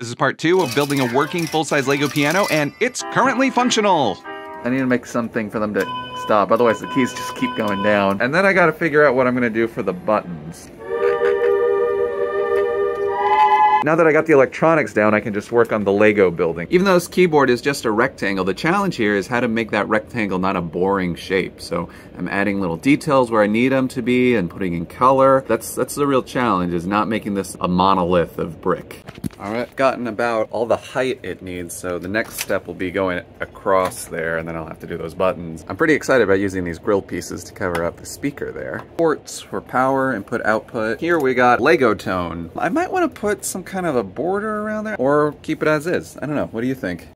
This is part two of building a working full-size Lego piano, and it's currently functional. I need to make something for them to stop, otherwise the keys just keep going down. And then I gotta figure out what I'm gonna do for the buttons. Now that I got the electronics down, I can just work on the Lego building. Even though this keyboard is just a rectangle, the challenge here is how to make that rectangle not a boring shape. So I'm adding little details where I need them to be and putting in color. That's, that's the real challenge, is not making this a monolith of brick. All right, gotten about all the height it needs, so the next step will be going across there, and then I'll have to do those buttons. I'm pretty excited about using these grill pieces to cover up the speaker there. Ports for power, input, output. Here we got Lego tone. I might want to put some kind of a border around there, or keep it as is. I don't know, what do you think?